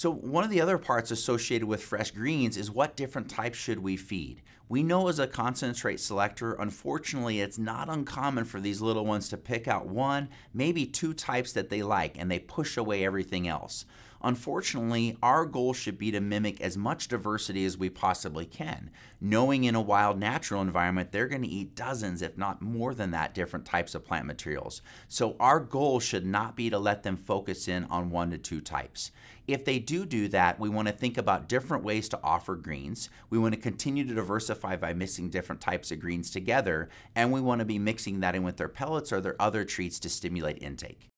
So, one of the other parts associated with fresh greens is what different types should we feed? We know as a concentrate selector, unfortunately, it's not uncommon for these little ones to pick out one, maybe two types that they like, and they push away everything else. Unfortunately, our goal should be to mimic as much diversity as we possibly can, knowing in a wild natural environment they're going to eat dozens, if not more than that, different types of plant materials. So our goal should not be to let them focus in on one to two types. If they do do that, we want to think about different ways to offer greens. We want to continue to diversify by mixing different types of greens together, and we want to be mixing that in with their pellets or their other treats to stimulate intake.